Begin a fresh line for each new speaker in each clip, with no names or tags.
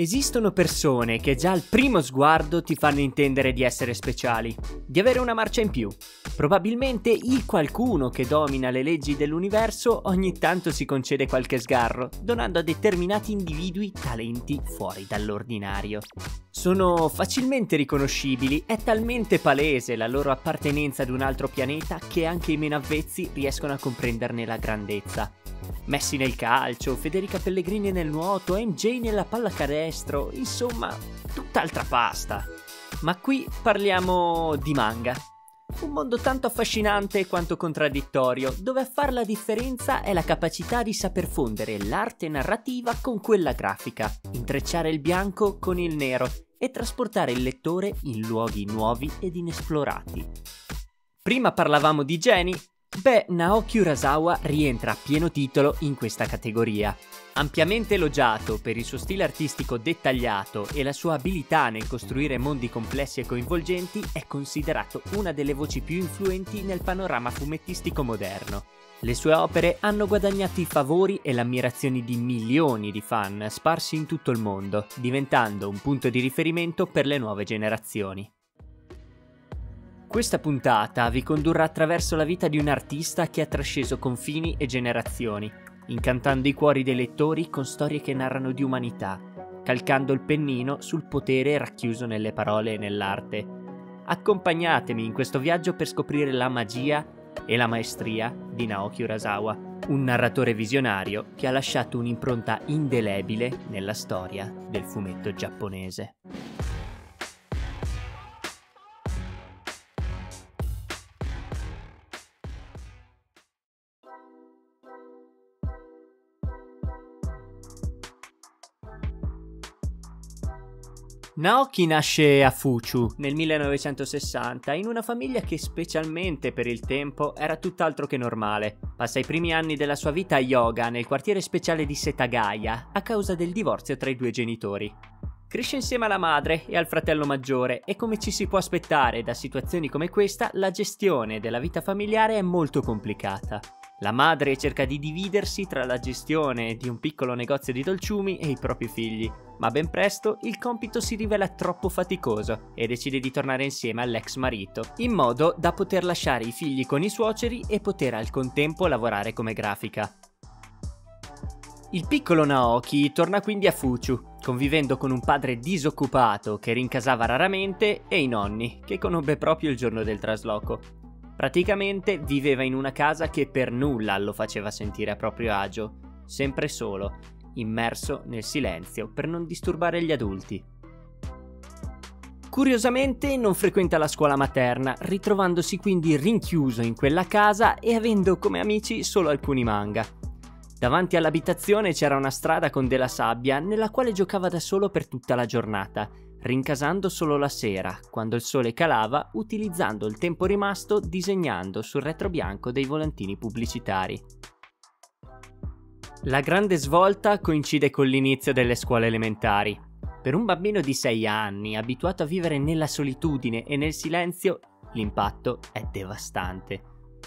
Esistono persone che già al primo sguardo ti fanno intendere di essere speciali, di avere una marcia in più. Probabilmente il qualcuno che domina le leggi dell'universo ogni tanto si concede qualche sgarro, donando a determinati individui talenti fuori dall'ordinario. Sono facilmente riconoscibili, è talmente palese la loro appartenenza ad un altro pianeta che anche i meno avvezzi riescono a comprenderne la grandezza. Messi nel calcio, Federica Pellegrini nel nuoto, MJ nella pallacanestro, insomma, tutt'altra pasta. Ma qui parliamo di manga. Un mondo tanto affascinante quanto contraddittorio, dove a far la differenza è la capacità di saper fondere l'arte narrativa con quella grafica, intrecciare il bianco con il nero e trasportare il lettore in luoghi nuovi ed inesplorati. Prima parlavamo di geni, Beh, Naoki Urasawa rientra a pieno titolo in questa categoria. Ampiamente elogiato per il suo stile artistico dettagliato e la sua abilità nel costruire mondi complessi e coinvolgenti, è considerato una delle voci più influenti nel panorama fumettistico moderno. Le sue opere hanno guadagnato i favori e l'ammirazione di milioni di fan sparsi in tutto il mondo, diventando un punto di riferimento per le nuove generazioni. Questa puntata vi condurrà attraverso la vita di un artista che ha trasceso confini e generazioni, incantando i cuori dei lettori con storie che narrano di umanità, calcando il pennino sul potere racchiuso nelle parole e nell'arte. Accompagnatemi in questo viaggio per scoprire la magia e la maestria di Naoki Urasawa, un narratore visionario che ha lasciato un'impronta indelebile nella storia del fumetto giapponese. Naoki nasce a Fuchu nel 1960 in una famiglia che specialmente per il tempo era tutt'altro che normale. Passa i primi anni della sua vita a yoga nel quartiere speciale di Setagaya a causa del divorzio tra i due genitori. Cresce insieme alla madre e al fratello maggiore e come ci si può aspettare da situazioni come questa, la gestione della vita familiare è molto complicata. La madre cerca di dividersi tra la gestione di un piccolo negozio di dolciumi e i propri figli, ma ben presto il compito si rivela troppo faticoso e decide di tornare insieme all'ex marito, in modo da poter lasciare i figli con i suoceri e poter al contempo lavorare come grafica. Il piccolo Naoki torna quindi a Fuchu, convivendo con un padre disoccupato che rincasava raramente e i nonni, che conobbe proprio il giorno del trasloco. Praticamente viveva in una casa che per nulla lo faceva sentire a proprio agio, sempre solo, immerso nel silenzio per non disturbare gli adulti. Curiosamente non frequenta la scuola materna, ritrovandosi quindi rinchiuso in quella casa e avendo come amici solo alcuni manga. Davanti all'abitazione c'era una strada con della sabbia nella quale giocava da solo per tutta la giornata rincasando solo la sera, quando il sole calava, utilizzando il tempo rimasto disegnando sul retro bianco dei volantini pubblicitari. La grande svolta coincide con l'inizio delle scuole elementari. Per un bambino di 6 anni, abituato a vivere nella solitudine e nel silenzio, l'impatto è devastante.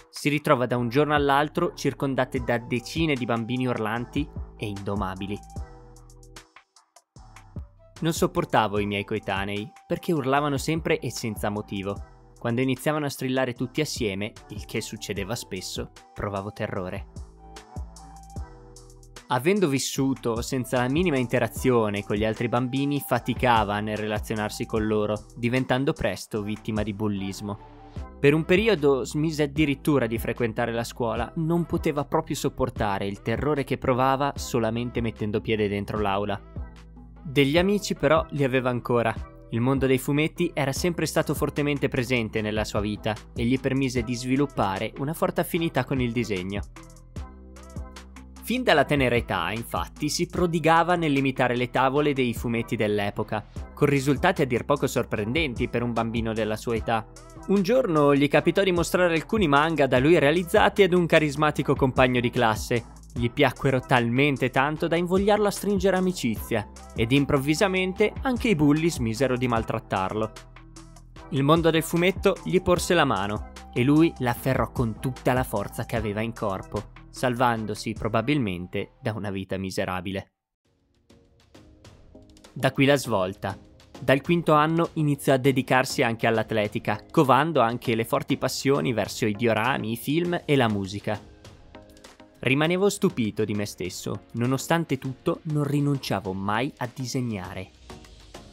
Si ritrova da un giorno all'altro circondate da decine di bambini urlanti e indomabili. Non sopportavo i miei coetanei, perché urlavano sempre e senza motivo. Quando iniziavano a strillare tutti assieme, il che succedeva spesso, provavo terrore. Avendo vissuto senza la minima interazione con gli altri bambini, faticava nel relazionarsi con loro, diventando presto vittima di bullismo. Per un periodo smise addirittura di frequentare la scuola, non poteva proprio sopportare il terrore che provava solamente mettendo piede dentro l'aula. Degli amici però li aveva ancora. Il mondo dei fumetti era sempre stato fortemente presente nella sua vita e gli permise di sviluppare una forte affinità con il disegno. Fin dalla tenera età, infatti, si prodigava nell'imitare le tavole dei fumetti dell'epoca, con risultati a dir poco sorprendenti per un bambino della sua età. Un giorno gli capitò di mostrare alcuni manga da lui realizzati ad un carismatico compagno di classe, gli piacquero talmente tanto da invogliarlo a stringere amicizia ed improvvisamente anche i bulli smisero di maltrattarlo. Il mondo del fumetto gli porse la mano e lui l'afferrò con tutta la forza che aveva in corpo, salvandosi probabilmente da una vita miserabile. Da qui la svolta. Dal quinto anno iniziò a dedicarsi anche all'atletica, covando anche le forti passioni verso i diorami, i film e la musica. Rimanevo stupito di me stesso, nonostante tutto non rinunciavo mai a disegnare.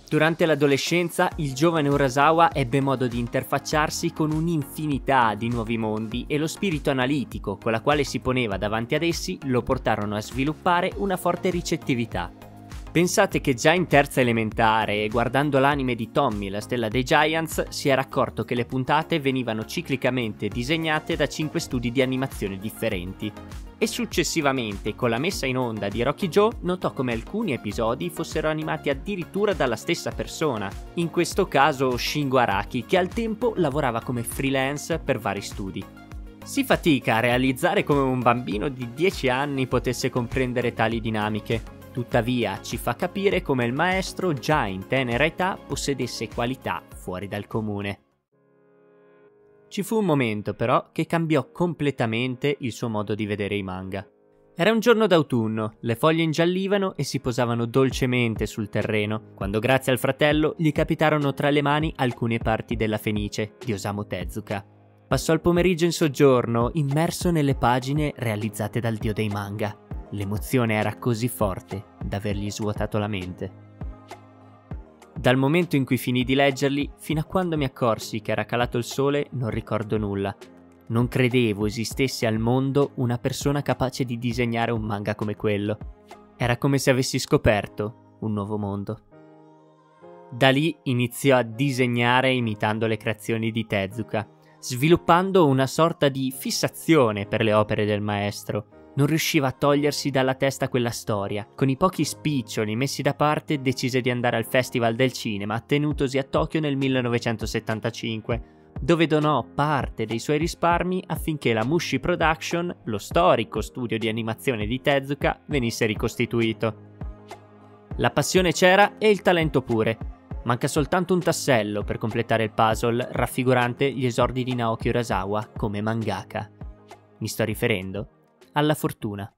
Durante l'adolescenza il giovane Urasawa ebbe modo di interfacciarsi con un'infinità di nuovi mondi e lo spirito analitico con la quale si poneva davanti ad essi lo portarono a sviluppare una forte ricettività. Pensate che già in terza elementare, guardando l'anime di Tommy, la stella dei Giants, si era accorto che le puntate venivano ciclicamente disegnate da 5 studi di animazione differenti. E successivamente, con la messa in onda di Rocky Joe, notò come alcuni episodi fossero animati addirittura dalla stessa persona, in questo caso Shingo Araki, che al tempo lavorava come freelance per vari studi. Si fatica a realizzare come un bambino di 10 anni potesse comprendere tali dinamiche, Tuttavia ci fa capire come il maestro già in tenera età possedesse qualità fuori dal comune. Ci fu un momento però che cambiò completamente il suo modo di vedere i manga. Era un giorno d'autunno, le foglie ingiallivano e si posavano dolcemente sul terreno, quando grazie al fratello gli capitarono tra le mani alcune parti della Fenice di Osamu Tezuka. Passò il pomeriggio in soggiorno, immerso nelle pagine realizzate dal dio dei manga. L'emozione era così forte da avergli svuotato la mente. Dal momento in cui finì di leggerli, fino a quando mi accorsi che era calato il sole, non ricordo nulla. Non credevo esistesse al mondo una persona capace di disegnare un manga come quello. Era come se avessi scoperto un nuovo mondo. Da lì iniziò a disegnare imitando le creazioni di Tezuka, sviluppando una sorta di fissazione per le opere del maestro non riusciva a togliersi dalla testa quella storia. Con i pochi spiccioli messi da parte decise di andare al Festival del Cinema tenutosi a Tokyo nel 1975 dove donò parte dei suoi risparmi affinché la Mushi Production, lo storico studio di animazione di Tezuka, venisse ricostituito. La passione c'era e il talento pure. Manca soltanto un tassello per completare il puzzle raffigurante gli esordi di Naoki Urasawa come mangaka. Mi sto riferendo alla fortuna.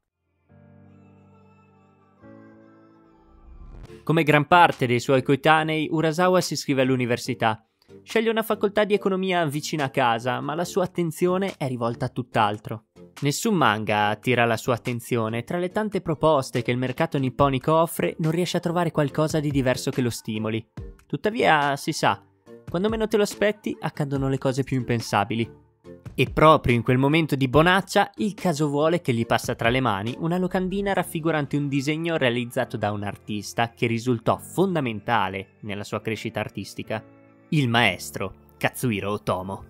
Come gran parte dei suoi coetanei, Urasawa si iscrive all'università. Sceglie una facoltà di economia vicina a casa, ma la sua attenzione è rivolta a tutt'altro. Nessun manga attira la sua attenzione, tra le tante proposte che il mercato nipponico offre non riesce a trovare qualcosa di diverso che lo stimoli. Tuttavia, si sa, quando meno te lo aspetti accadono le cose più impensabili. E proprio in quel momento di bonaccia, il caso vuole che gli passa tra le mani una locandina raffigurante un disegno realizzato da un artista che risultò fondamentale nella sua crescita artistica, il maestro Katsuhiro Otomo.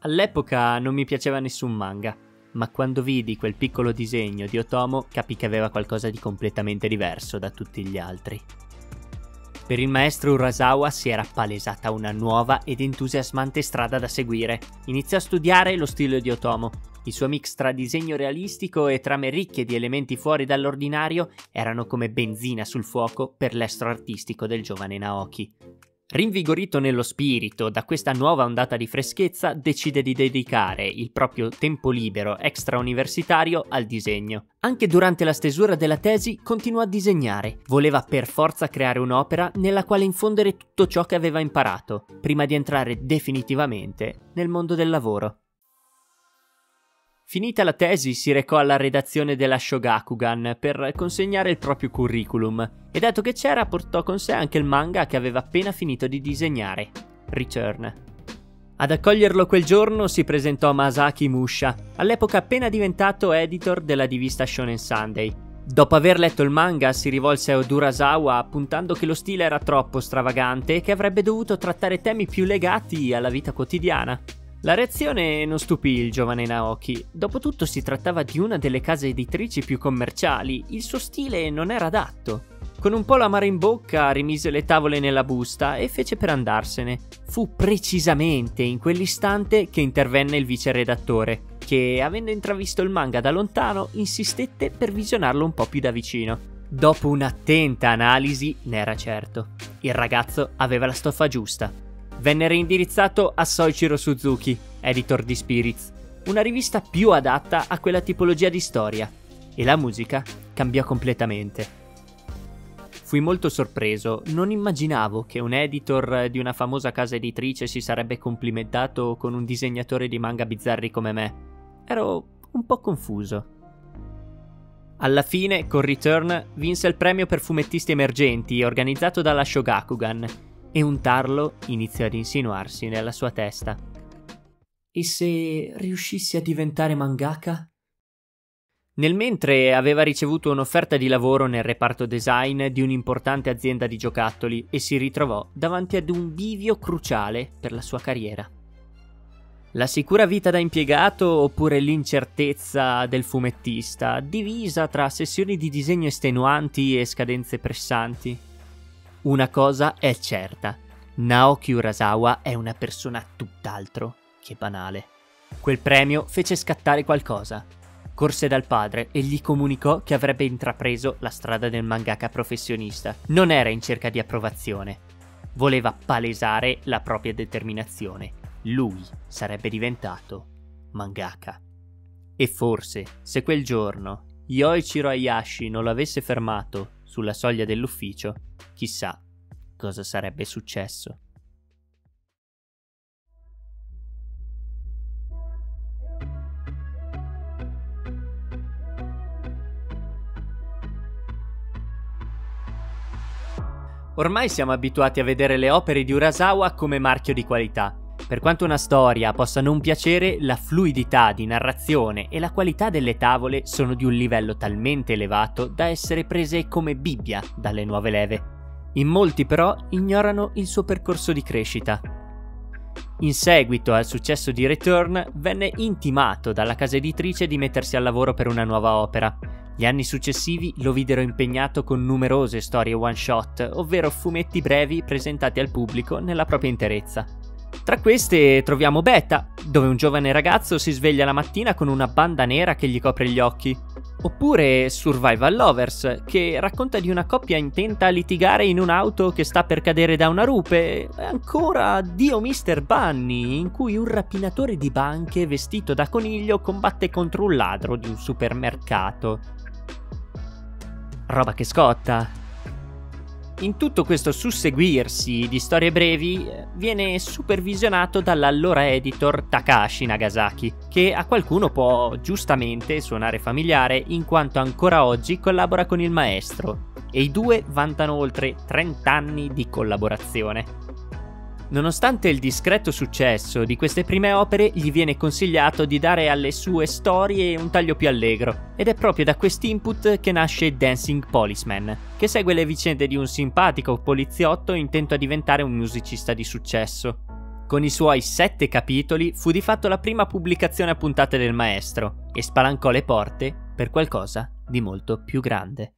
All'epoca non mi piaceva nessun manga, ma quando vidi quel piccolo disegno di Otomo capì che aveva qualcosa di completamente diverso da tutti gli altri. Per il maestro Urasawa si era palesata una nuova ed entusiasmante strada da seguire. Iniziò a studiare lo stile di Otomo. Il suo mix tra disegno realistico e trame ricche di elementi fuori dall'ordinario erano come benzina sul fuoco per l'estro artistico del giovane Naoki. Rinvigorito nello spirito da questa nuova ondata di freschezza, decide di dedicare il proprio tempo libero extrauniversitario al disegno. Anche durante la stesura della tesi continuò a disegnare. Voleva per forza creare un'opera nella quale infondere tutto ciò che aveva imparato, prima di entrare definitivamente nel mondo del lavoro. Finita la tesi si recò alla redazione della Shogakugan per consegnare il proprio curriculum e dato che c'era portò con sé anche il manga che aveva appena finito di disegnare, Return. Ad accoglierlo quel giorno si presentò Masaki Musha, all'epoca appena diventato editor della rivista Shonen Sunday. Dopo aver letto il manga si rivolse a Odurasawa appuntando che lo stile era troppo stravagante e che avrebbe dovuto trattare temi più legati alla vita quotidiana. La reazione non stupì il giovane Naoki. Dopotutto si trattava di una delle case editrici più commerciali, il suo stile non era adatto. Con un po' l'amaro in bocca rimise le tavole nella busta e fece per andarsene. Fu precisamente in quell'istante che intervenne il vice redattore, che, avendo intravisto il manga da lontano, insistette per visionarlo un po' più da vicino. Dopo un'attenta analisi, ne era certo. Il ragazzo aveva la stoffa giusta venne reindirizzato a Soichiro Suzuki, editor di Spirits, una rivista più adatta a quella tipologia di storia, e la musica cambiò completamente. Fui molto sorpreso, non immaginavo che un editor di una famosa casa editrice si sarebbe complimentato con un disegnatore di manga bizzarri come me. Ero un po' confuso. Alla fine, con Return, vinse il premio per fumettisti emergenti organizzato dalla Shogakugan e un tarlo iniziò ad insinuarsi nella sua testa. E se riuscissi a diventare mangaka? Nel mentre aveva ricevuto un'offerta di lavoro nel reparto design di un'importante azienda di giocattoli e si ritrovò davanti ad un bivio cruciale per la sua carriera. La sicura vita da impiegato oppure l'incertezza del fumettista, divisa tra sessioni di disegno estenuanti e scadenze pressanti. Una cosa è certa, Naoki Urasawa è una persona tutt'altro che banale. Quel premio fece scattare qualcosa corse dal padre e gli comunicò che avrebbe intrapreso la strada del mangaka professionista. Non era in cerca di approvazione, voleva palesare la propria determinazione. Lui sarebbe diventato mangaka. E forse, se quel giorno Yoichiro Hayashi non l'avesse fermato sulla soglia dell'ufficio, chissà cosa sarebbe successo. Ormai siamo abituati a vedere le opere di Urasawa come marchio di qualità. Per quanto una storia possa non piacere, la fluidità di narrazione e la qualità delle tavole sono di un livello talmente elevato da essere prese come Bibbia dalle nuove leve. In molti però ignorano il suo percorso di crescita. In seguito al successo di Return, venne intimato dalla casa editrice di mettersi al lavoro per una nuova opera, gli anni successivi lo videro impegnato con numerose storie one shot, ovvero fumetti brevi presentati al pubblico nella propria interezza. Tra queste troviamo Beta, dove un giovane ragazzo si sveglia la mattina con una banda nera che gli copre gli occhi. Oppure Survival Lovers, che racconta di una coppia intenta a litigare in un'auto che sta per cadere da una rupe. E ancora Dio Mr. Bunny, in cui un rapinatore di banche vestito da coniglio combatte contro un ladro di un supermercato. Roba che scotta. In tutto questo susseguirsi di storie brevi viene supervisionato dall'allora editor Takashi Nagasaki, che a qualcuno può giustamente suonare familiare in quanto ancora oggi collabora con il maestro, e i due vantano oltre 30 anni di collaborazione. Nonostante il discreto successo di queste prime opere, gli viene consigliato di dare alle sue storie un taglio più allegro, ed è proprio da quest'input che nasce Dancing Policeman, che segue le vicende di un simpatico poliziotto intento a diventare un musicista di successo. Con i suoi sette capitoli fu di fatto la prima pubblicazione a puntate del maestro e spalancò le porte per qualcosa di molto più grande.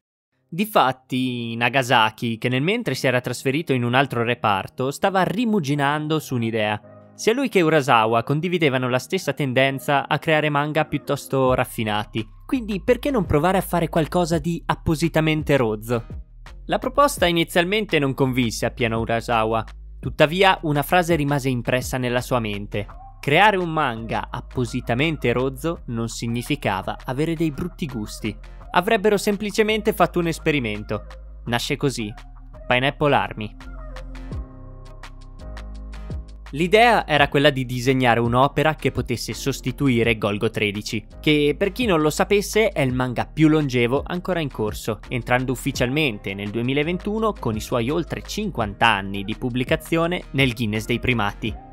Difatti, Nagasaki, che nel mentre si era trasferito in un altro reparto, stava rimuginando su un'idea. Sia lui che Urasawa condividevano la stessa tendenza a creare manga piuttosto raffinati, quindi perché non provare a fare qualcosa di appositamente rozzo? La proposta inizialmente non convinse appieno Urasawa, tuttavia una frase rimase impressa nella sua mente. Creare un manga appositamente rozzo non significava avere dei brutti gusti, avrebbero semplicemente fatto un esperimento. Nasce così. Pineapple Army. L'idea era quella di disegnare un'opera che potesse sostituire Golgo 13, che per chi non lo sapesse è il manga più longevo ancora in corso, entrando ufficialmente nel 2021 con i suoi oltre 50 anni di pubblicazione nel Guinness dei primati.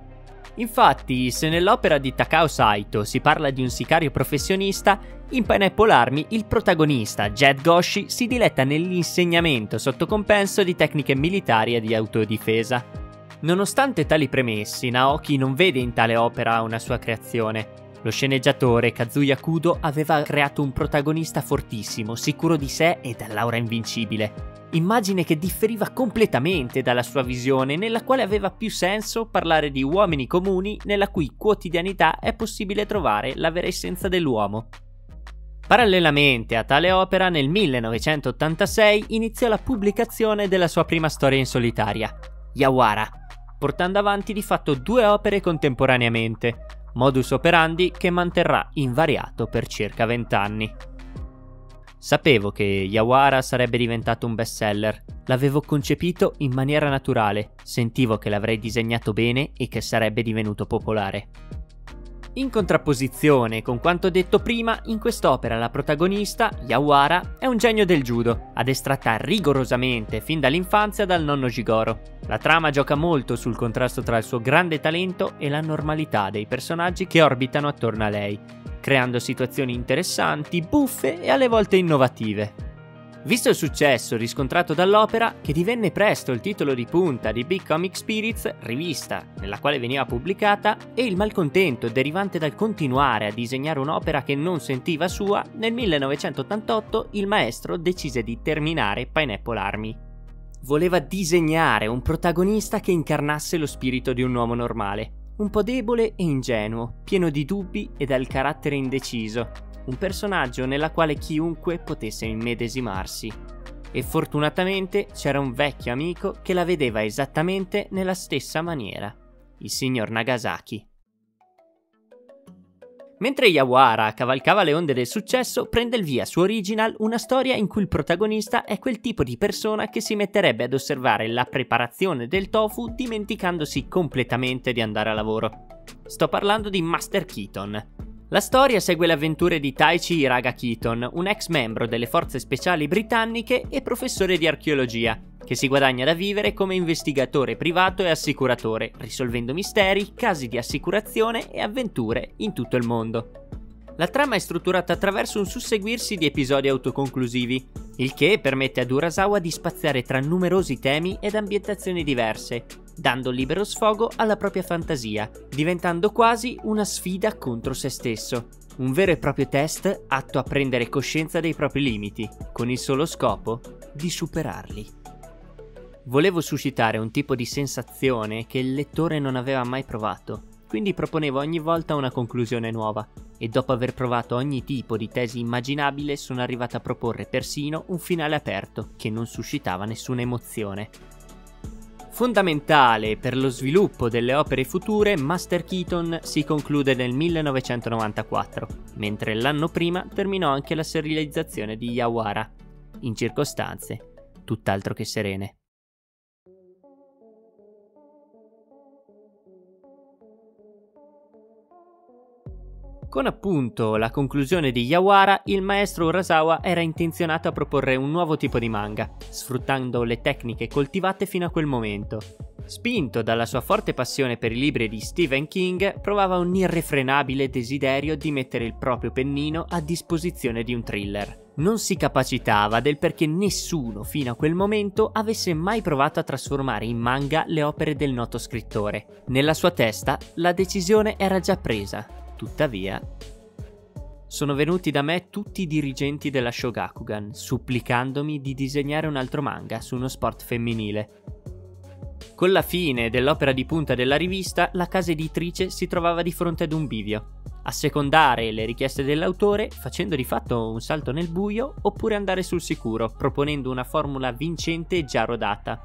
Infatti, se nell'opera di Takao Saito si parla di un sicario professionista, in Pineapple Army il protagonista, Jed Goshi, si diletta nell'insegnamento sotto compenso di tecniche militari e di autodifesa. Nonostante tali premessi, Naoki non vede in tale opera una sua creazione. Lo sceneggiatore Kazuya Kudo aveva creato un protagonista fortissimo, sicuro di sé e dall'aura invincibile immagine che differiva completamente dalla sua visione, nella quale aveva più senso parlare di uomini comuni nella cui quotidianità è possibile trovare la vera essenza dell'uomo. Parallelamente a tale opera, nel 1986 iniziò la pubblicazione della sua prima storia in solitaria, Yawara, portando avanti di fatto due opere contemporaneamente, modus operandi che manterrà invariato per circa vent'anni. Sapevo che Yawara sarebbe diventato un bestseller. L'avevo concepito in maniera naturale, sentivo che l'avrei disegnato bene e che sarebbe divenuto popolare. In contrapposizione con quanto detto prima, in quest'opera la protagonista, Yawara, è un genio del judo, addestrata rigorosamente fin dall'infanzia dal nonno Jigoro. La trama gioca molto sul contrasto tra il suo grande talento e la normalità dei personaggi che orbitano attorno a lei, creando situazioni interessanti, buffe e alle volte innovative. Visto il successo riscontrato dall'opera, che divenne presto il titolo di punta di Big Comic Spirits, rivista nella quale veniva pubblicata, e il malcontento derivante dal continuare a disegnare un'opera che non sentiva sua, nel 1988 il maestro decise di terminare Pineapple Army. Voleva disegnare un protagonista che incarnasse lo spirito di un uomo normale, un po' debole e ingenuo, pieno di dubbi e dal carattere indeciso, un personaggio nella quale chiunque potesse immedesimarsi. E fortunatamente c'era un vecchio amico che la vedeva esattamente nella stessa maniera, il signor Nagasaki. Mentre Yawara cavalcava le onde del successo, prende il via su Original una storia in cui il protagonista è quel tipo di persona che si metterebbe ad osservare la preparazione del tofu dimenticandosi completamente di andare a lavoro. Sto parlando di Master Keaton, la storia segue le avventure di Taichi Iraga Keaton, un ex membro delle forze speciali britanniche e professore di archeologia, che si guadagna da vivere come investigatore privato e assicuratore, risolvendo misteri, casi di assicurazione e avventure in tutto il mondo. La trama è strutturata attraverso un susseguirsi di episodi autoconclusivi, il che permette ad Urasawa di spaziare tra numerosi temi ed ambientazioni diverse, dando libero sfogo alla propria fantasia, diventando quasi una sfida contro se stesso. Un vero e proprio test atto a prendere coscienza dei propri limiti, con il solo scopo di superarli. Volevo suscitare un tipo di sensazione che il lettore non aveva mai provato, quindi proponevo ogni volta una conclusione nuova, e dopo aver provato ogni tipo di tesi immaginabile sono arrivato a proporre persino un finale aperto che non suscitava nessuna emozione. Fondamentale per lo sviluppo delle opere future, Master Keaton si conclude nel 1994, mentre l'anno prima terminò anche la serializzazione di Yawara, in circostanze tutt'altro che serene. Con appunto la conclusione di Yawara, il maestro Urasawa era intenzionato a proporre un nuovo tipo di manga, sfruttando le tecniche coltivate fino a quel momento. Spinto dalla sua forte passione per i libri di Stephen King, provava un irrefrenabile desiderio di mettere il proprio pennino a disposizione di un thriller. Non si capacitava del perché nessuno fino a quel momento avesse mai provato a trasformare in manga le opere del noto scrittore. Nella sua testa la decisione era già presa Tuttavia, sono venuti da me tutti i dirigenti della Shogakugan, supplicandomi di disegnare un altro manga su uno sport femminile. Con la fine dell'opera di punta della rivista, la casa editrice si trovava di fronte ad un bivio. Assecondare le richieste dell'autore, facendo di fatto un salto nel buio, oppure andare sul sicuro, proponendo una formula vincente e già rodata,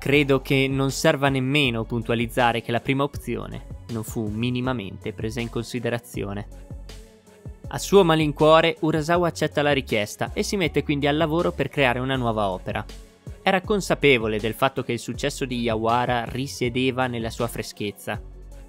Credo che non serva nemmeno puntualizzare che la prima opzione non fu minimamente presa in considerazione. A suo malincuore, Urasawa accetta la richiesta e si mette quindi al lavoro per creare una nuova opera. Era consapevole del fatto che il successo di Yawara risiedeva nella sua freschezza.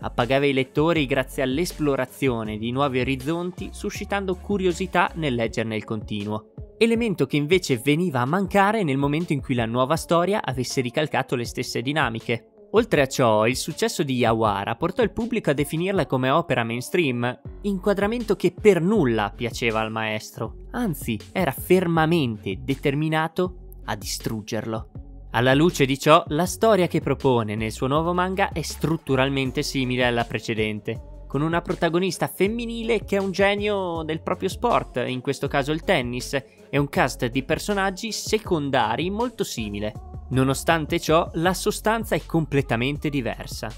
Appagava i lettori grazie all'esplorazione di nuovi orizzonti, suscitando curiosità nel leggerne il continuo elemento che invece veniva a mancare nel momento in cui la nuova storia avesse ricalcato le stesse dinamiche. Oltre a ciò, il successo di Yawara portò il pubblico a definirla come opera mainstream, inquadramento che per nulla piaceva al maestro, anzi era fermamente determinato a distruggerlo. Alla luce di ciò, la storia che propone nel suo nuovo manga è strutturalmente simile alla precedente, con una protagonista femminile che è un genio del proprio sport, in questo caso il tennis, e un cast di personaggi secondari molto simile. Nonostante ciò, la sostanza è completamente diversa.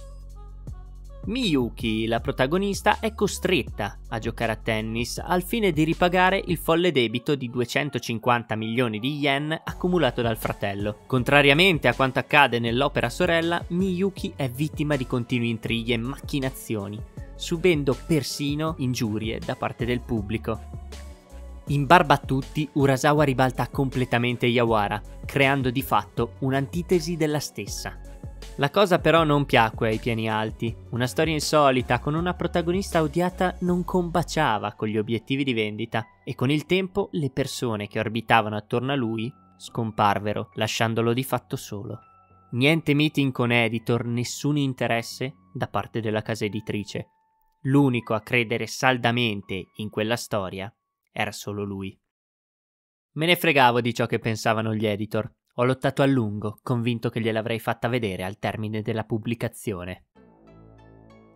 Miyuki, la protagonista, è costretta a giocare a tennis al fine di ripagare il folle debito di 250 milioni di yen accumulato dal fratello. Contrariamente a quanto accade nell'opera sorella, Miyuki è vittima di continui intrighi e macchinazioni, subendo persino ingiurie da parte del pubblico. In barba a tutti, Urasawa ribalta completamente Yawara, creando di fatto un'antitesi della stessa. La cosa però non piacque ai piani alti. Una storia insolita con una protagonista odiata non combaciava con gli obiettivi di vendita e con il tempo le persone che orbitavano attorno a lui scomparvero, lasciandolo di fatto solo. Niente meeting con editor, nessun interesse da parte della casa editrice. L'unico a credere saldamente in quella storia era solo lui. Me ne fregavo di ciò che pensavano gli editor. Ho lottato a lungo, convinto che gliel'avrei fatta vedere al termine della pubblicazione.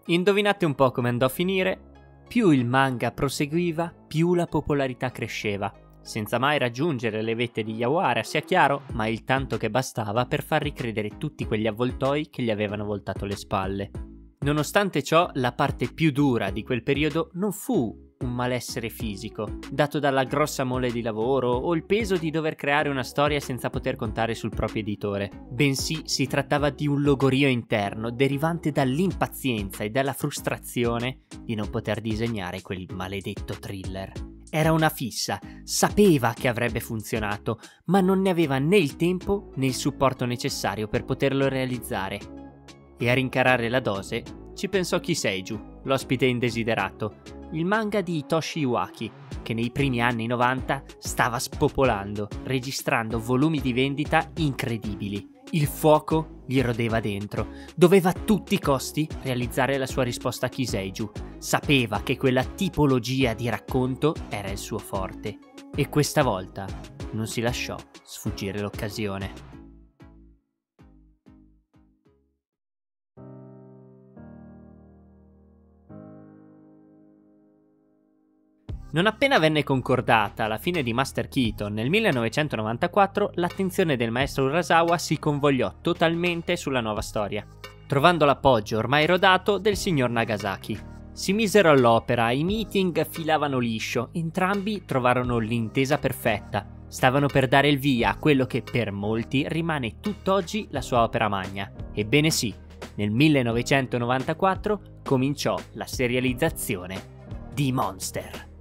Indovinate un po' come andò a finire? Più il manga proseguiva, più la popolarità cresceva, senza mai raggiungere le vette di Yawara, sia chiaro, ma il tanto che bastava per far ricredere tutti quegli avvoltoi che gli avevano voltato le spalle. Nonostante ciò, la parte più dura di quel periodo non fu un malessere fisico, dato dalla grossa mole di lavoro o il peso di dover creare una storia senza poter contare sul proprio editore, bensì si trattava di un logorio interno derivante dall'impazienza e dalla frustrazione di non poter disegnare quel maledetto thriller. Era una fissa, sapeva che avrebbe funzionato, ma non ne aveva né il tempo né il supporto necessario per poterlo realizzare. E a rincarare la dose ci pensò Kiseiju, l'ospite indesiderato, il manga di Hitoshi Iwaki, che nei primi anni 90 stava spopolando, registrando volumi di vendita incredibili. Il fuoco gli rodeva dentro. Doveva a tutti i costi realizzare la sua risposta a Kiseiju. Sapeva che quella tipologia di racconto era il suo forte. E questa volta non si lasciò sfuggire l'occasione. Non appena venne concordata la fine di Master Keaton nel 1994, l'attenzione del maestro Urasawa si convogliò totalmente sulla nuova storia, trovando l'appoggio ormai rodato del signor Nagasaki. Si misero all'opera, i meeting filavano liscio, entrambi trovarono l'intesa perfetta. Stavano per dare il via a quello che per molti rimane tutt'oggi la sua opera magna. Ebbene sì, nel 1994 cominciò la serializzazione di Monster.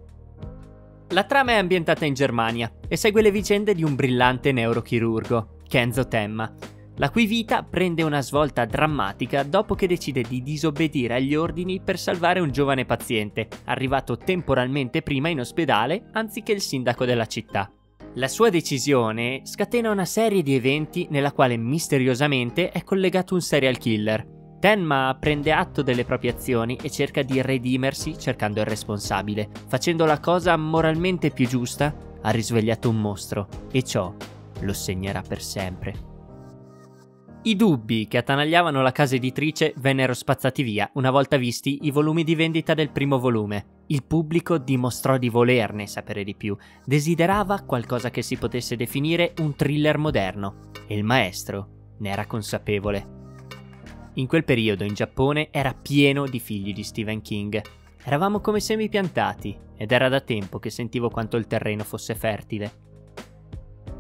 La trama è ambientata in Germania e segue le vicende di un brillante neurochirurgo, Kenzo Temma, la cui vita prende una svolta drammatica dopo che decide di disobbedire agli ordini per salvare un giovane paziente, arrivato temporalmente prima in ospedale anziché il sindaco della città. La sua decisione scatena una serie di eventi nella quale misteriosamente è collegato un serial killer, Tenma prende atto delle proprie azioni e cerca di redimersi cercando il responsabile. Facendo la cosa moralmente più giusta, ha risvegliato un mostro e ciò lo segnerà per sempre. I dubbi che attanagliavano la casa editrice vennero spazzati via una volta visti i volumi di vendita del primo volume. Il pubblico dimostrò di volerne sapere di più, desiderava qualcosa che si potesse definire un thriller moderno e il maestro ne era consapevole. In quel periodo in Giappone era pieno di figli di Stephen King. Eravamo come semi piantati ed era da tempo che sentivo quanto il terreno fosse fertile.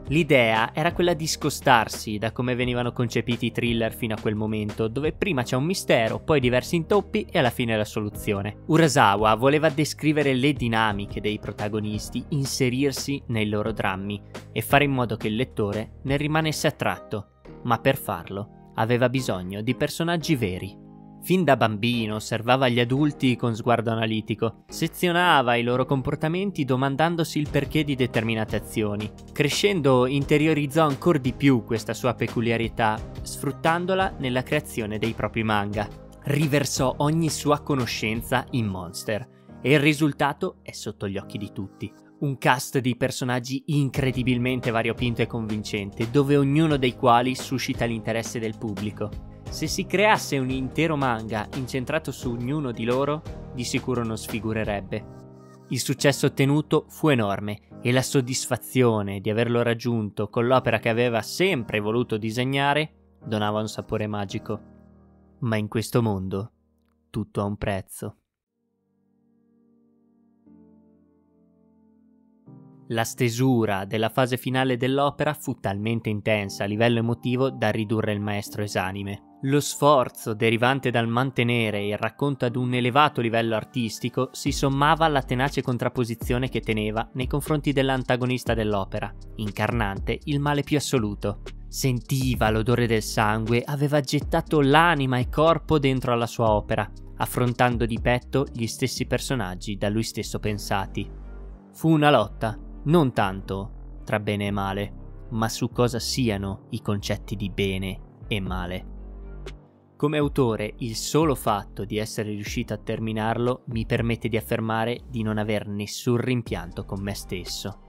L'idea era quella di scostarsi da come venivano concepiti i thriller fino a quel momento, dove prima c'è un mistero, poi diversi intoppi e alla fine la soluzione. Urasawa voleva descrivere le dinamiche dei protagonisti, inserirsi nei loro drammi e fare in modo che il lettore ne rimanesse attratto, ma per farlo aveva bisogno di personaggi veri. Fin da bambino osservava gli adulti con sguardo analitico, sezionava i loro comportamenti domandandosi il perché di determinate azioni. Crescendo interiorizzò ancora di più questa sua peculiarità, sfruttandola nella creazione dei propri manga. Riversò ogni sua conoscenza in Monster e il risultato è sotto gli occhi di tutti un cast di personaggi incredibilmente variopinto e convincente, dove ognuno dei quali suscita l'interesse del pubblico. Se si creasse un intero manga incentrato su ognuno di loro, di sicuro non sfigurerebbe. Il successo ottenuto fu enorme e la soddisfazione di averlo raggiunto con l'opera che aveva sempre voluto disegnare donava un sapore magico. Ma in questo mondo tutto ha un prezzo. La stesura della fase finale dell'opera fu talmente intensa a livello emotivo da ridurre il maestro esanime. Lo sforzo derivante dal mantenere il racconto ad un elevato livello artistico si sommava alla tenace contrapposizione che teneva nei confronti dell'antagonista dell'opera, incarnante il male più assoluto. Sentiva l'odore del sangue, aveva gettato l'anima e corpo dentro alla sua opera, affrontando di petto gli stessi personaggi da lui stesso pensati. Fu una lotta, non tanto tra bene e male, ma su cosa siano i concetti di bene e male. Come autore, il solo fatto di essere riuscito a terminarlo mi permette di affermare di non aver nessun rimpianto con me stesso.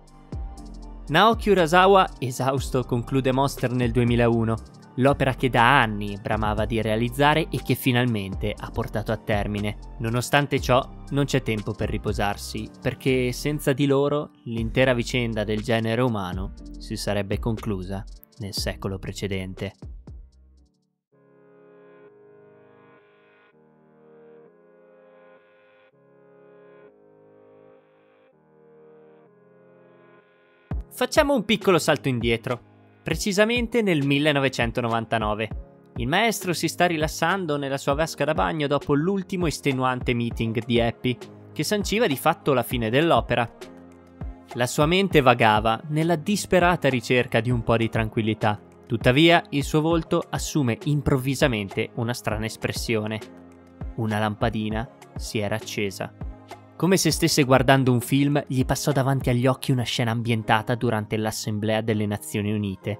Naoki Urasawa, esausto, conclude Monster nel 2001, l'opera che da anni bramava di realizzare e che finalmente ha portato a termine. Nonostante ciò, non c'è tempo per riposarsi, perché senza di loro l'intera vicenda del genere umano si sarebbe conclusa nel secolo precedente. Facciamo un piccolo salto indietro, precisamente nel 1999. Il maestro si sta rilassando nella sua vasca da bagno dopo l'ultimo estenuante meeting di Happy, che sanciva di fatto la fine dell'opera. La sua mente vagava nella disperata ricerca di un po' di tranquillità. Tuttavia, il suo volto assume improvvisamente una strana espressione. Una lampadina si era accesa. Come se stesse guardando un film, gli passò davanti agli occhi una scena ambientata durante l'Assemblea delle Nazioni Unite.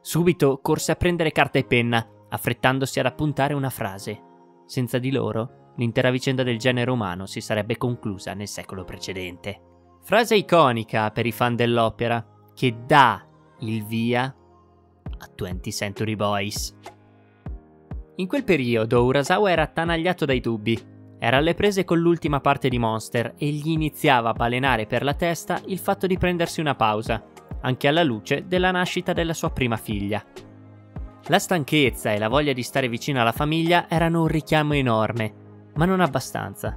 Subito corse a prendere carta e penna, affrettandosi ad appuntare una frase. Senza di loro, l'intera vicenda del genere umano si sarebbe conclusa nel secolo precedente. Frase iconica per i fan dell'opera, che dà il via a 20th Century Boys. In quel periodo Urasawa era attanagliato dai dubbi era alle prese con l'ultima parte di Monster e gli iniziava a balenare per la testa il fatto di prendersi una pausa, anche alla luce della nascita della sua prima figlia. La stanchezza e la voglia di stare vicino alla famiglia erano un richiamo enorme, ma non abbastanza.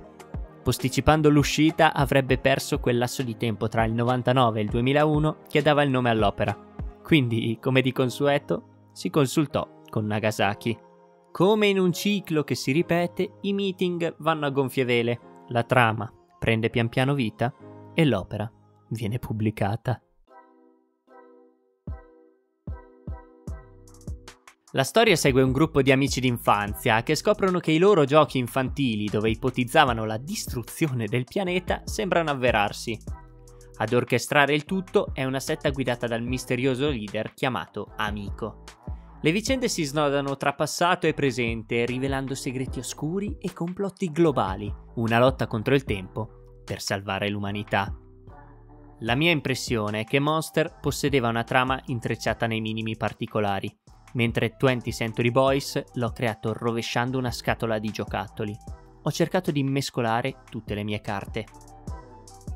Posticipando l'uscita avrebbe perso quel lasso di tempo tra il 99 e il 2001 che dava il nome all'opera. Quindi, come di consueto, si consultò con Nagasaki. Come in un ciclo che si ripete, i meeting vanno a gonfie vele, la trama prende pian piano vita e l'opera viene pubblicata. La storia segue un gruppo di amici d'infanzia che scoprono che i loro giochi infantili, dove ipotizzavano la distruzione del pianeta, sembrano avverarsi. Ad orchestrare il tutto è una setta guidata dal misterioso leader chiamato Amico. Le vicende si snodano tra passato e presente, rivelando segreti oscuri e complotti globali, una lotta contro il tempo per salvare l'umanità. La mia impressione è che Monster possedeva una trama intrecciata nei minimi particolari, mentre 20 Century Boys l'ho creato rovesciando una scatola di giocattoli. Ho cercato di mescolare tutte le mie carte.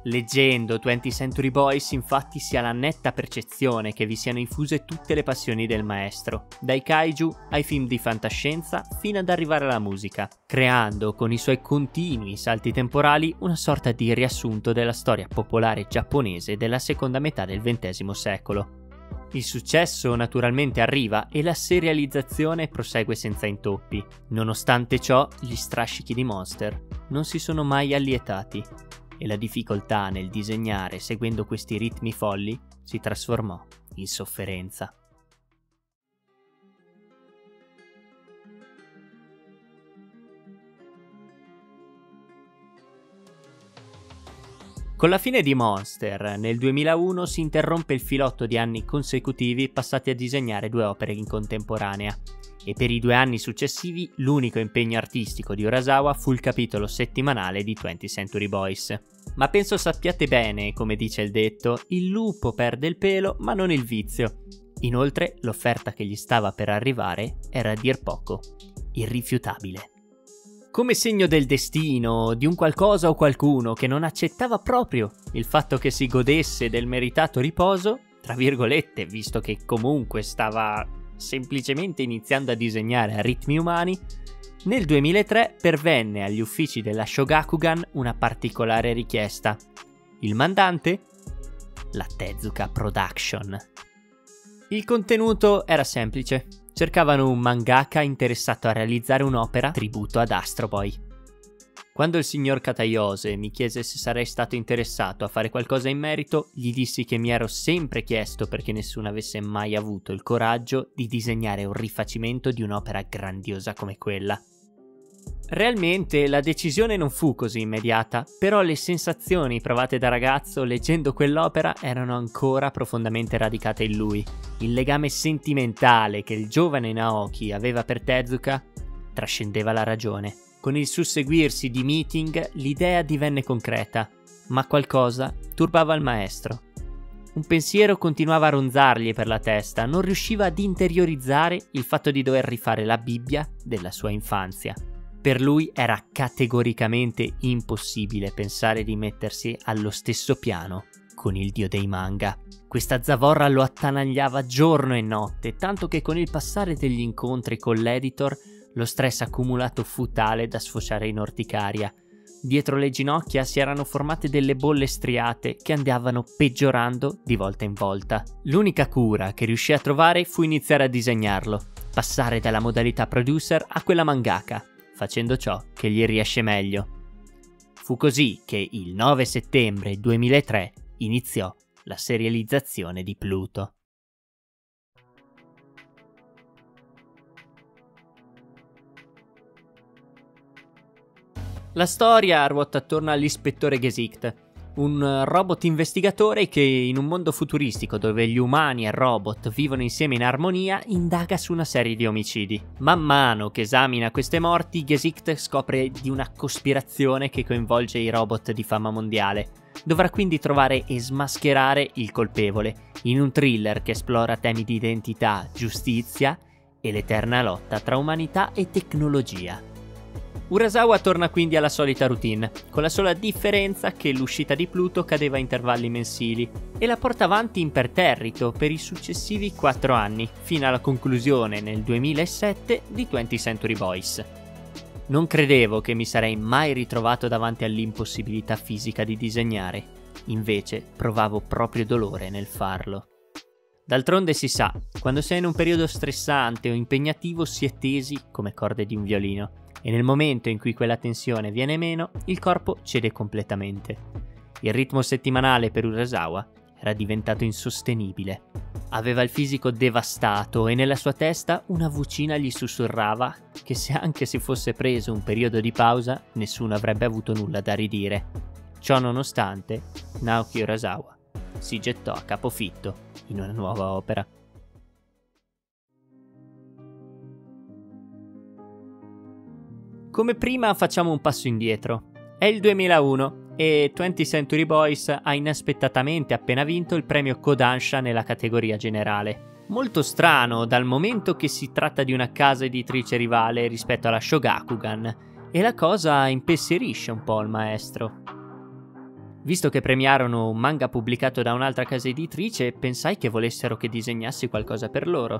Leggendo 20 Century Boys infatti si ha la netta percezione che vi siano infuse tutte le passioni del maestro, dai kaiju ai film di fantascienza fino ad arrivare alla musica, creando con i suoi continui salti temporali una sorta di riassunto della storia popolare giapponese della seconda metà del XX secolo. Il successo naturalmente arriva e la serializzazione prosegue senza intoppi. Nonostante ciò, gli strascichi di Monster non si sono mai allietati e la difficoltà nel disegnare seguendo questi ritmi folli si trasformò in sofferenza. Con la fine di Monster, nel 2001 si interrompe il filotto di anni consecutivi passati a disegnare due opere in contemporanea, e per i due anni successivi l'unico impegno artistico di Urasawa fu il capitolo settimanale di 20th Century Boys. Ma penso sappiate bene, come dice il detto, il lupo perde il pelo ma non il vizio. Inoltre l'offerta che gli stava per arrivare era a dir poco irrifiutabile. Come segno del destino, di un qualcosa o qualcuno che non accettava proprio il fatto che si godesse del meritato riposo, tra virgolette, visto che comunque stava semplicemente iniziando a disegnare a ritmi umani, nel 2003 pervenne agli uffici della Shogakugan una particolare richiesta. Il mandante? La Tezuka Production. Il contenuto era semplice. Cercavano un mangaka interessato a realizzare un'opera tributo ad Astro Boy. Quando il signor Katayose mi chiese se sarei stato interessato a fare qualcosa in merito, gli dissi che mi ero sempre chiesto perché nessuno avesse mai avuto il coraggio di disegnare un rifacimento di un'opera grandiosa come quella. Realmente la decisione non fu così immediata, però le sensazioni provate da ragazzo leggendo quell'opera erano ancora profondamente radicate in lui. Il legame sentimentale che il giovane Naoki aveva per Tezuka trascendeva la ragione. Con il susseguirsi di meeting l'idea divenne concreta, ma qualcosa turbava il maestro. Un pensiero continuava a ronzargli per la testa, non riusciva ad interiorizzare il fatto di dover rifare la Bibbia della sua infanzia. Per lui era categoricamente impossibile pensare di mettersi allo stesso piano con il dio dei manga. Questa zavorra lo attanagliava giorno e notte, tanto che con il passare degli incontri con l'editor lo stress accumulato fu tale da sfociare in orticaria. Dietro le ginocchia si erano formate delle bolle striate che andavano peggiorando di volta in volta. L'unica cura che riuscì a trovare fu iniziare a disegnarlo, passare dalla modalità producer a quella mangaka, facendo ciò che gli riesce meglio. Fu così che il 9 settembre 2003 iniziò la serializzazione di Pluto. La storia ruota attorno all'ispettore Gesicht, un robot investigatore che in un mondo futuristico dove gli umani e robot vivono insieme in armonia indaga su una serie di omicidi. Man mano che esamina queste morti, Gesicht scopre di una cospirazione che coinvolge i robot di fama mondiale. Dovrà quindi trovare e smascherare il colpevole in un thriller che esplora temi di identità, giustizia e l'eterna lotta tra umanità e tecnologia. Urasawa torna quindi alla solita routine, con la sola differenza che l'uscita di Pluto cadeva a intervalli mensili e la porta avanti imperterrito per i successivi 4 anni, fino alla conclusione nel 2007 di 20th Century Boys. Non credevo che mi sarei mai ritrovato davanti all'impossibilità fisica di disegnare, invece provavo proprio dolore nel farlo. D'altronde si sa, quando sei in un periodo stressante o impegnativo si è tesi come corde di un violino e nel momento in cui quella tensione viene meno, il corpo cede completamente. Il ritmo settimanale per Urasawa era diventato insostenibile. Aveva il fisico devastato e nella sua testa una vocina gli sussurrava che se anche si fosse preso un periodo di pausa, nessuno avrebbe avuto nulla da ridire. Ciò nonostante, Naoki Urasawa si gettò a capofitto in una nuova opera. Come prima facciamo un passo indietro. È il 2001 e 20th Century Boys ha inaspettatamente appena vinto il premio Kodansha nella categoria generale. Molto strano dal momento che si tratta di una casa editrice rivale rispetto alla Shogakugan e la cosa impensierisce un po' il maestro. Visto che premiarono un manga pubblicato da un'altra casa editrice, pensai che volessero che disegnassi qualcosa per loro.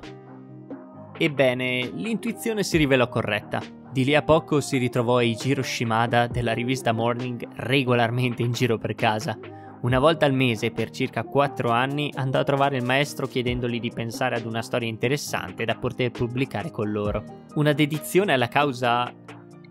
Ebbene, l'intuizione si rivelò corretta. Di lì a poco si ritrovò Eijiro Shimada della rivista Morning regolarmente in giro per casa. Una volta al mese per circa 4 anni andò a trovare il maestro chiedendogli di pensare ad una storia interessante da poter pubblicare con loro. Una dedizione alla causa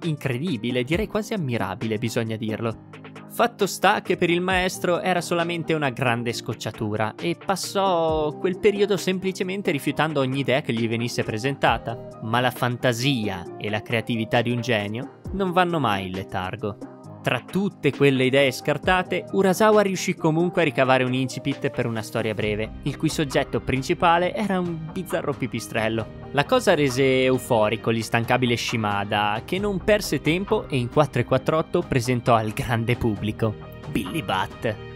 incredibile, direi quasi ammirabile, bisogna dirlo. Fatto sta che per il maestro era solamente una grande scocciatura e passò quel periodo semplicemente rifiutando ogni idea che gli venisse presentata. Ma la fantasia e la creatività di un genio non vanno mai in letargo. Tra tutte quelle idee scartate, Urasawa riuscì comunque a ricavare un incipit per una storia breve, il cui soggetto principale era un bizzarro pipistrello. La cosa rese euforico l'instancabile Shimada, che non perse tempo e in 448 presentò al grande pubblico Billy Bat.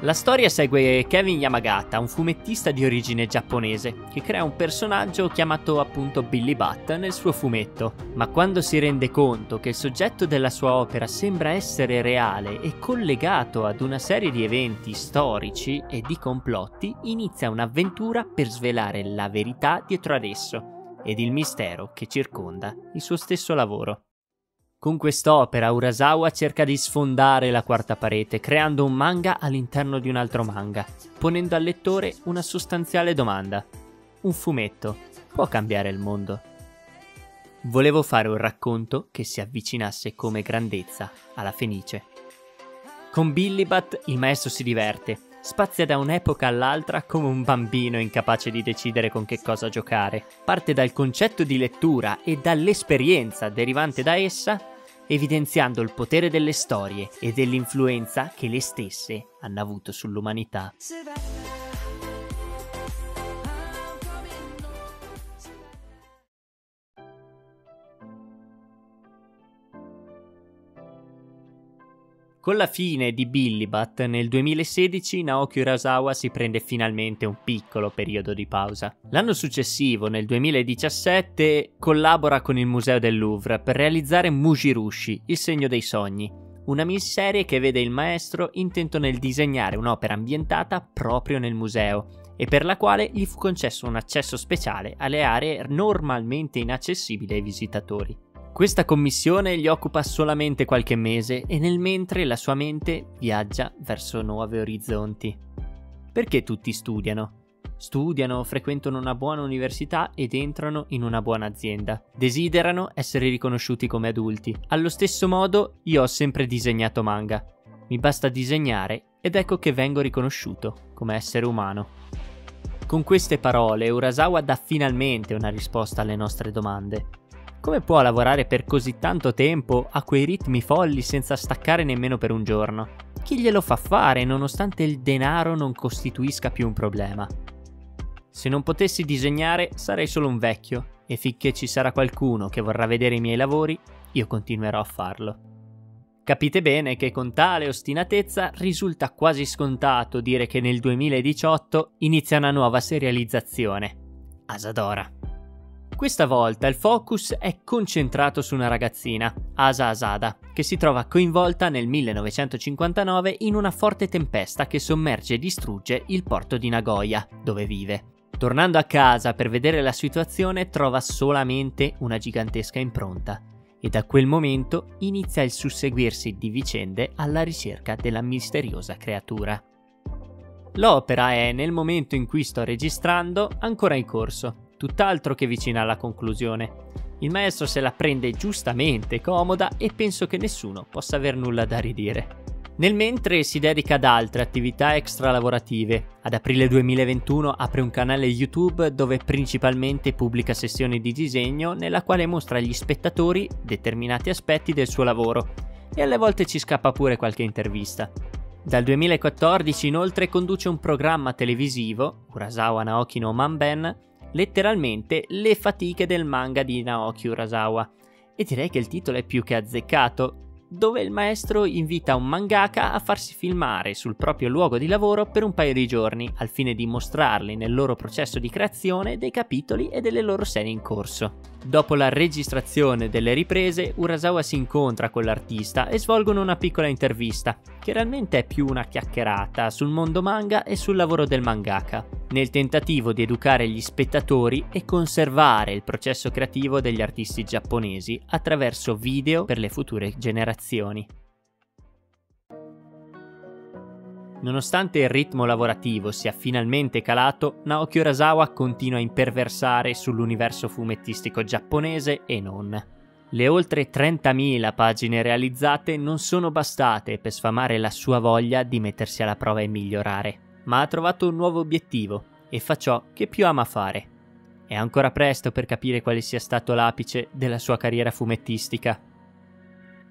La storia segue Kevin Yamagata, un fumettista di origine giapponese, che crea un personaggio chiamato appunto Billy Bat nel suo fumetto, ma quando si rende conto che il soggetto della sua opera sembra essere reale e collegato ad una serie di eventi storici e di complotti, inizia un'avventura per svelare la verità dietro ad esso ed il mistero che circonda il suo stesso lavoro. Con quest'opera Urasawa cerca di sfondare la quarta parete, creando un manga all'interno di un altro manga, ponendo al lettore una sostanziale domanda. Un fumetto può cambiare il mondo. Volevo fare un racconto che si avvicinasse come grandezza alla Fenice. Con Billibat il maestro si diverte, spazia da un'epoca all'altra come un bambino incapace di decidere con che cosa giocare. Parte dal concetto di lettura e dall'esperienza derivante da essa, evidenziando il potere delle storie e dell'influenza che le stesse hanno avuto sull'umanità. Con la fine di Billibat nel 2016 Naoki Urasawa si prende finalmente un piccolo periodo di pausa. L'anno successivo, nel 2017, collabora con il Museo del Louvre per realizzare Mujirushi, il segno dei sogni, una miniserie che vede il maestro intento nel disegnare un'opera ambientata proprio nel museo e per la quale gli fu concesso un accesso speciale alle aree normalmente inaccessibili ai visitatori. Questa commissione gli occupa solamente qualche mese e nel mentre la sua mente viaggia verso nuovi orizzonti. Perché tutti studiano? Studiano, frequentano una buona università ed entrano in una buona azienda. Desiderano essere riconosciuti come adulti. Allo stesso modo, io ho sempre disegnato manga. Mi basta disegnare ed ecco che vengo riconosciuto come essere umano. Con queste parole Urasawa dà finalmente una risposta alle nostre domande. Come può lavorare per così tanto tempo a quei ritmi folli senza staccare nemmeno per un giorno? Chi glielo fa fare nonostante il denaro non costituisca più un problema? Se non potessi disegnare sarei solo un vecchio e finché ci sarà qualcuno che vorrà vedere i miei lavori, io continuerò a farlo. Capite bene che con tale ostinatezza risulta quasi scontato dire che nel 2018 inizia una nuova serializzazione. Asadora. Questa volta il focus è concentrato su una ragazzina, Asa Asada, che si trova coinvolta nel 1959 in una forte tempesta che sommerge e distrugge il porto di Nagoya, dove vive. Tornando a casa per vedere la situazione trova solamente una gigantesca impronta e da quel momento inizia il susseguirsi di vicende alla ricerca della misteriosa creatura. L'opera è, nel momento in cui sto registrando, ancora in corso tutt'altro che vicina alla conclusione. Il maestro se la prende giustamente comoda e penso che nessuno possa aver nulla da ridire. Nel mentre si dedica ad altre attività extralavorative. Ad aprile 2021 apre un canale YouTube dove principalmente pubblica sessioni di disegno nella quale mostra agli spettatori determinati aspetti del suo lavoro e alle volte ci scappa pure qualche intervista. Dal 2014 inoltre conduce un programma televisivo, Urasawa Naoki no Manben, letteralmente le fatiche del manga di Naoki Urasawa. E direi che il titolo è più che azzeccato, dove il maestro invita un mangaka a farsi filmare sul proprio luogo di lavoro per un paio di giorni, al fine di mostrarli nel loro processo di creazione dei capitoli e delle loro serie in corso. Dopo la registrazione delle riprese, Urasawa si incontra con l'artista e svolgono una piccola intervista, che realmente è più una chiacchierata sul mondo manga e sul lavoro del mangaka, nel tentativo di educare gli spettatori e conservare il processo creativo degli artisti giapponesi attraverso video per le future generazioni. Nonostante il ritmo lavorativo sia finalmente calato, Naoki Urasawa continua a imperversare sull'universo fumettistico giapponese e non. Le oltre 30.000 pagine realizzate non sono bastate per sfamare la sua voglia di mettersi alla prova e migliorare, ma ha trovato un nuovo obiettivo e fa ciò che più ama fare. È ancora presto per capire quale sia stato l'apice della sua carriera fumettistica,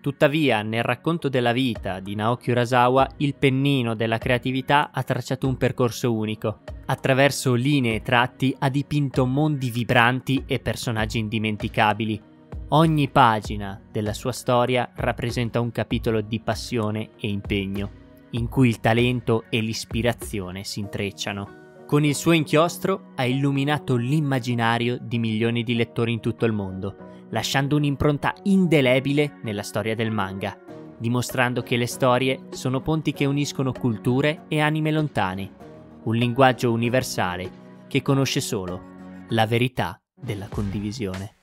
Tuttavia, nel racconto della vita di Naoki Urasawa, il pennino della creatività ha tracciato un percorso unico. Attraverso linee e tratti ha dipinto mondi vibranti e personaggi indimenticabili. Ogni pagina della sua storia rappresenta un capitolo di passione e impegno, in cui il talento e l'ispirazione si intrecciano. Con il suo inchiostro ha illuminato l'immaginario di milioni di lettori in tutto il mondo lasciando un'impronta indelebile nella storia del manga, dimostrando che le storie sono ponti che uniscono culture e anime lontane, un linguaggio universale che conosce solo la verità della condivisione.